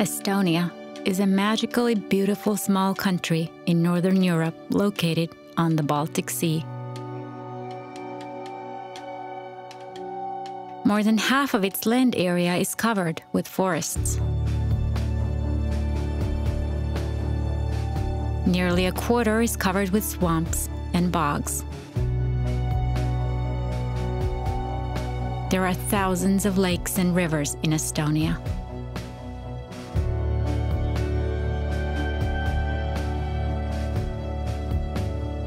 Estonia is a magically beautiful small country in Northern Europe located on the Baltic Sea. More than half of its land area is covered with forests. Nearly a quarter is covered with swamps and bogs. There are thousands of lakes and rivers in Estonia.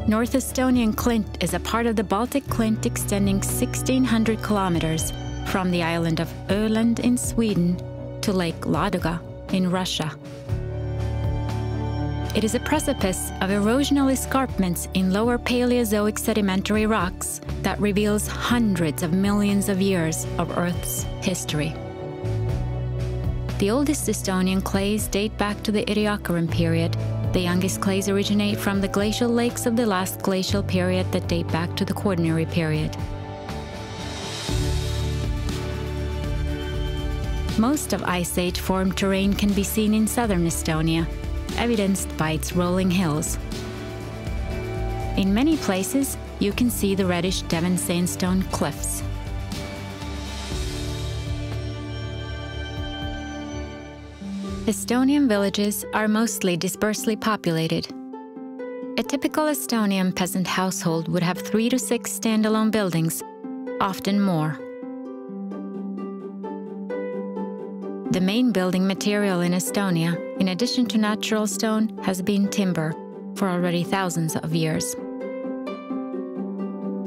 North Estonian Klint is a part of the Baltic Klint extending 1,600 kilometers from the island of Öland in Sweden to Lake Ladoga in Russia. It is a precipice of erosional escarpments in lower Paleozoic sedimentary rocks that reveals hundreds of millions of years of Earth's history. The oldest Estonian clays date back to the Ediacaran period the youngest clays originate from the glacial lakes of the last glacial period that date back to the Quaternary period. Most of Ice Age formed terrain can be seen in southern Estonia, evidenced by its rolling hills. In many places, you can see the reddish Devon sandstone cliffs. Estonian villages are mostly dispersely populated. A typical Estonian peasant household would have three to six standalone buildings, often more. The main building material in Estonia, in addition to natural stone, has been timber for already thousands of years.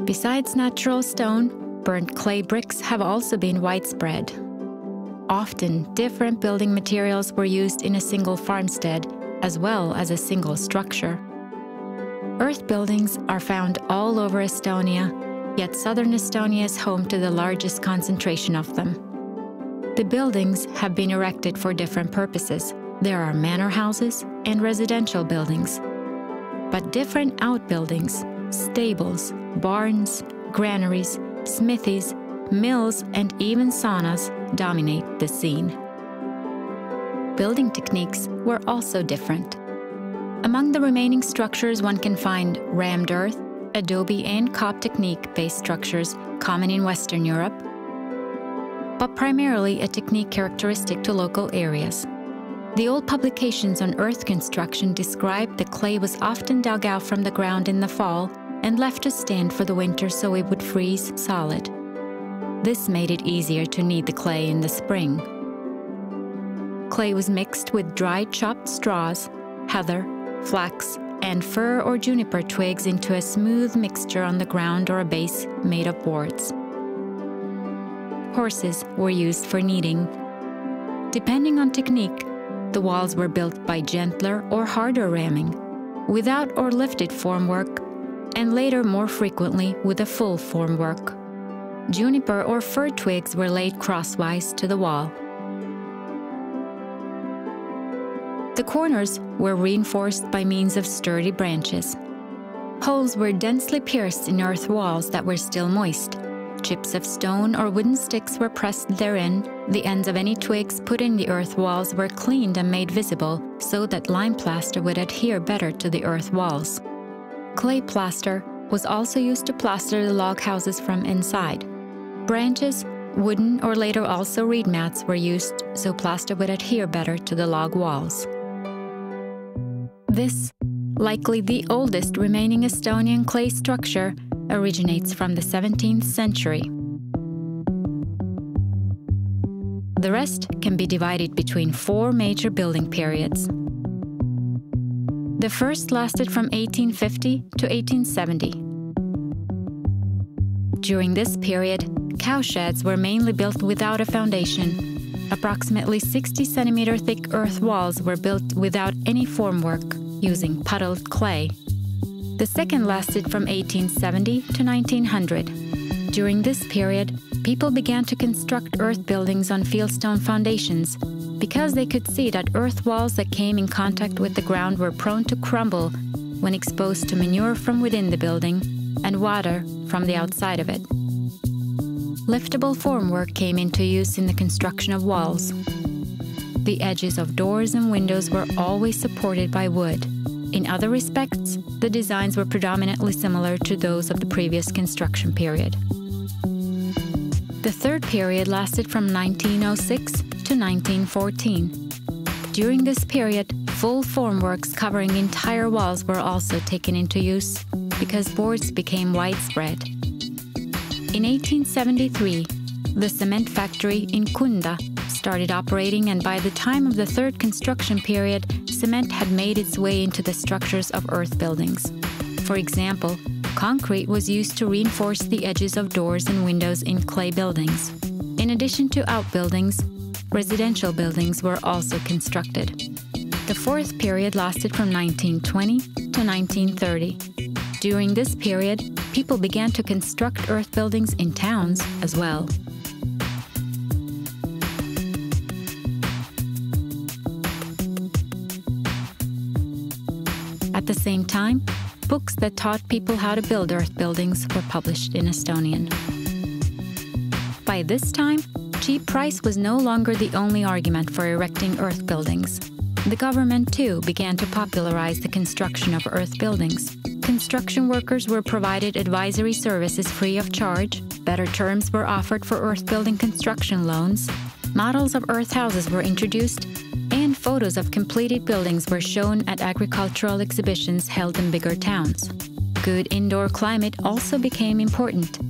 Besides natural stone, burnt clay bricks have also been widespread. Often, different building materials were used in a single farmstead, as well as a single structure. Earth buildings are found all over Estonia, yet southern Estonia is home to the largest concentration of them. The buildings have been erected for different purposes. There are manor houses and residential buildings. But different outbuildings, stables, barns, granaries, smithies, mills, and even saunas dominate the scene. Building techniques were also different. Among the remaining structures, one can find rammed earth, adobe, and cob technique based structures common in Western Europe, but primarily a technique characteristic to local areas. The old publications on earth construction described that clay was often dug out from the ground in the fall and left to stand for the winter so it would freeze solid. This made it easier to knead the clay in the spring. Clay was mixed with dried chopped straws, heather, flax, and fir or juniper twigs into a smooth mixture on the ground or a base made of boards. Horses were used for kneading. Depending on technique, the walls were built by gentler or harder ramming, without or lifted formwork, and later more frequently with a full formwork juniper or fir twigs were laid crosswise to the wall. The corners were reinforced by means of sturdy branches. Holes were densely pierced in earth walls that were still moist. Chips of stone or wooden sticks were pressed therein. The ends of any twigs put in the earth walls were cleaned and made visible so that lime plaster would adhere better to the earth walls. Clay plaster was also used to plaster the log houses from inside. Branches, wooden, or later also reed mats were used so plaster would adhere better to the log walls. This, likely the oldest remaining Estonian clay structure, originates from the 17th century. The rest can be divided between four major building periods. The first lasted from 1850 to 1870. During this period, cowsheds were mainly built without a foundation. Approximately 60 centimeter thick earth walls were built without any formwork, using puddled clay. The second lasted from 1870 to 1900. During this period, people began to construct earth buildings on fieldstone foundations because they could see that earth walls that came in contact with the ground were prone to crumble when exposed to manure from within the building and water from the outside of it. Liftable formwork came into use in the construction of walls. the edges of doors and windows were always supported by wood. In other respects, the designs were predominantly similar to those of the previous construction period. The third period lasted from 1906 to 1914. During this period, full formworks covering entire walls were also taken into use because boards became widespread. In 1873, the cement factory in Kunda started operating, and by the time of the third construction period, cement had made its way into the structures of earth buildings. For example, concrete was used to reinforce the edges of doors and windows in clay buildings. In addition to outbuildings, residential buildings were also constructed. The fourth period lasted from 1920 to 1930. During this period, people began to construct earth buildings in towns as well. At the same time, books that taught people how to build earth buildings were published in Estonian. By this time, cheap price was no longer the only argument for erecting earth buildings. The government, too, began to popularize the construction of earth buildings. Construction workers were provided advisory services free of charge, better terms were offered for earth building construction loans, models of earth houses were introduced, and photos of completed buildings were shown at agricultural exhibitions held in bigger towns. Good indoor climate also became important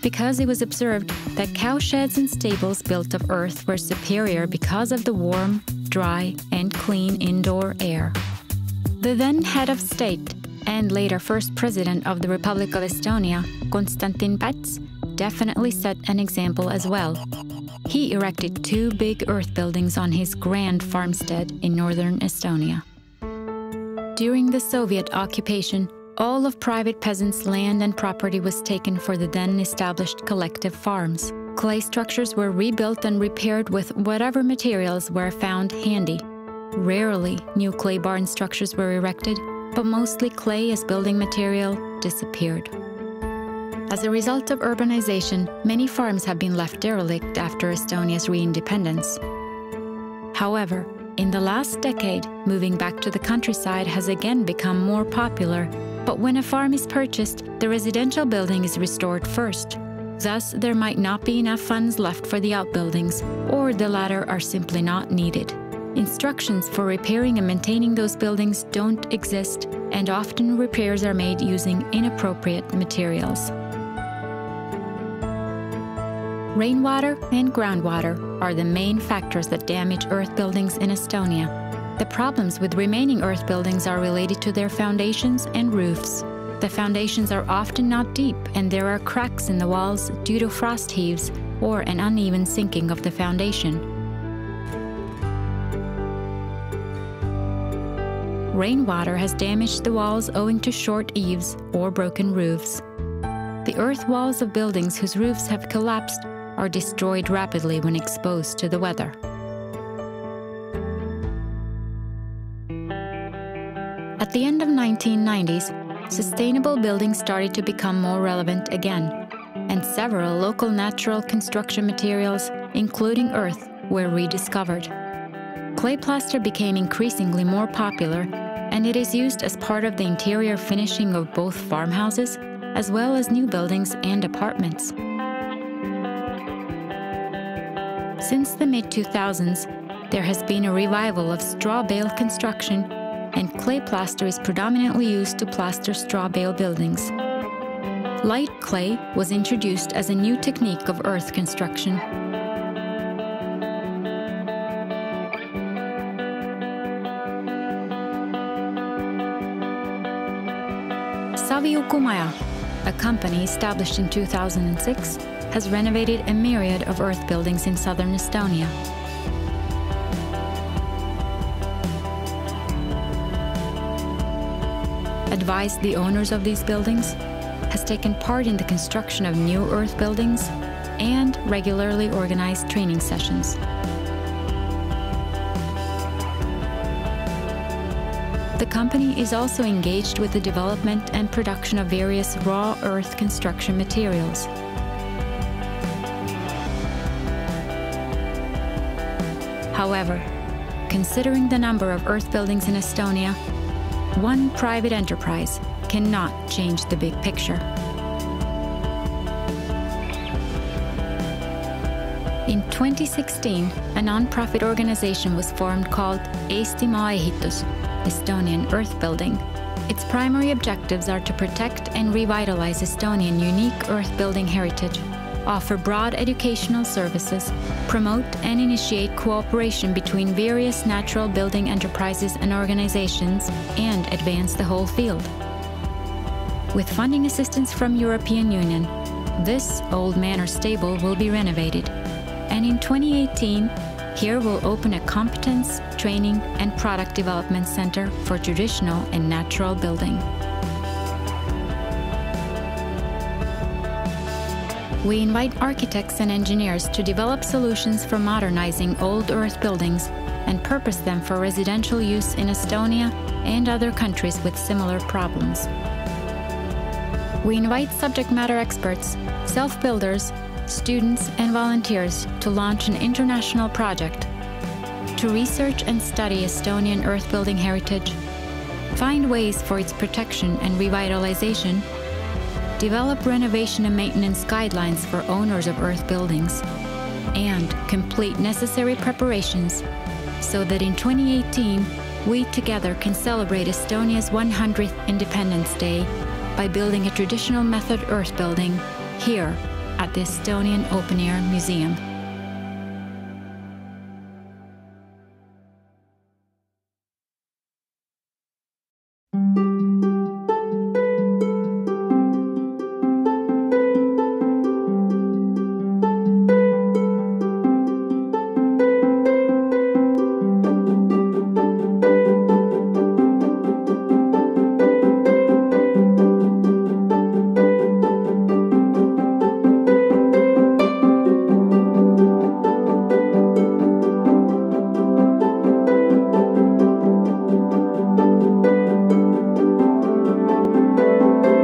because it was observed that cowsheds and stables built of earth were superior because of the warm, dry, and clean indoor air. The then head of state and later first president of the Republic of Estonia, Konstantin Päts, definitely set an example as well. He erected two big earth buildings on his grand farmstead in northern Estonia. During the Soviet occupation, all of private peasants' land and property was taken for the then established collective farms. Clay structures were rebuilt and repaired with whatever materials were found handy. Rarely, new clay barn structures were erected, but mostly clay as building material disappeared. As a result of urbanization, many farms have been left derelict after Estonia's re-independence. However, in the last decade, moving back to the countryside has again become more popular. But when a farm is purchased, the residential building is restored first, Thus, there might not be enough funds left for the outbuildings, or the latter are simply not needed. Instructions for repairing and maintaining those buildings don't exist, and often repairs are made using inappropriate materials. Rainwater and groundwater are the main factors that damage earth buildings in Estonia. The problems with remaining earth buildings are related to their foundations and roofs. The foundations are often not deep and there are cracks in the walls due to frost heaves or an uneven sinking of the foundation. Rainwater has damaged the walls owing to short eaves or broken roofs. The earth walls of buildings whose roofs have collapsed are destroyed rapidly when exposed to the weather. At the end of 1990s, sustainable building started to become more relevant again, and several local natural construction materials, including earth, were rediscovered. Clay plaster became increasingly more popular, and it is used as part of the interior finishing of both farmhouses as well as new buildings and apartments. Since the mid 2000s, there has been a revival of straw bale construction and clay plaster is predominantly used to plaster straw bale buildings. Light clay was introduced as a new technique of earth construction. Saviukumaja, a company established in 2006, has renovated a myriad of earth buildings in southern Estonia. advised the owners of these buildings, has taken part in the construction of new earth buildings, and regularly organized training sessions. The company is also engaged with the development and production of various raw earth construction materials. However, considering the number of earth buildings in Estonia, one private enterprise cannot change the big picture. In 2016, a non-profit organization was formed called Eesti Maaehitus, Estonian Earth Building. Its primary objectives are to protect and revitalize Estonian unique earth building heritage, offer broad educational services, promote and initiate cooperation between various natural building enterprises and organizations, and advance the whole field. With funding assistance from European Union, this old manor stable will be renovated and in 2018, here will open a competence, training, and product development center for traditional and natural building. We invite architects and engineers to develop solutions for modernizing old earth buildings and purpose them for residential use in Estonia and other countries with similar problems. We invite subject matter experts, self-builders, students, and volunteers to launch an international project to research and study Estonian earth building heritage, find ways for its protection and revitalization, develop renovation and maintenance guidelines for owners of earth buildings, and complete necessary preparations so that in 2018 we together can celebrate Estonia's 100th Independence Day by building a traditional method earth building here at the Estonian Open Air Museum.